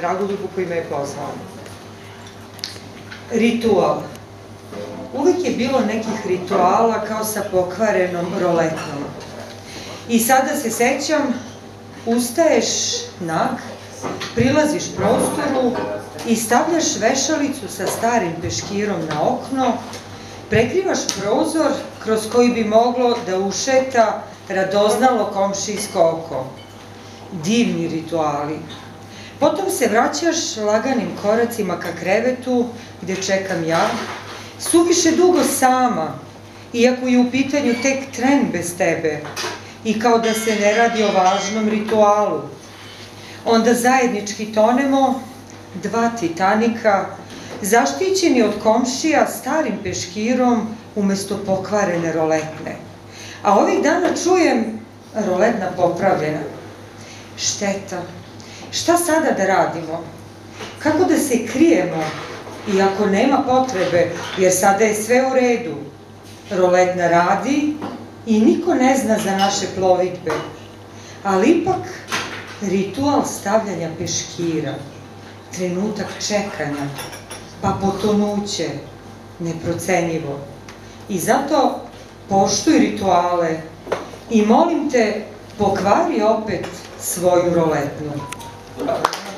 Dragoljubu koji me je pozvao. Ritual. Uvek je bilo nekih rituala kao sa pokvarenom roletnom. I sada se sećam, ustaješ nag, prilaziš prostoru i stavljaš vešalicu sa starim peškirom na okno, prekrivaš prozor kroz koji bi moglo da ušeta radoznalo komšijsko oko. Divni rituali. Potom se vraćaš laganim koracima ka krevetu gde čekam ja, suviše dugo sama, iako je u pitanju tek tren bez tebe i kao da se ne radi o važnom ritualu. Onda zajednički tonemo, dva titanika, zaštićeni od komšija starim peškirom umesto pokvarene roletne. A ovih dana čujem roletna popravljena. Šteta. Šta sada da radimo? Kako da se krijemo, iako nema potrebe, jer sada je sve u redu. Roletna radi i niko ne zna za naše plovidbe. Ali ipak, ritual stavljanja peškira, trenutak čekanja, pa potonuće, neprocenjivo. I zato poštuj rituale i molim te, pokvari opet svoju roletnu. Wow.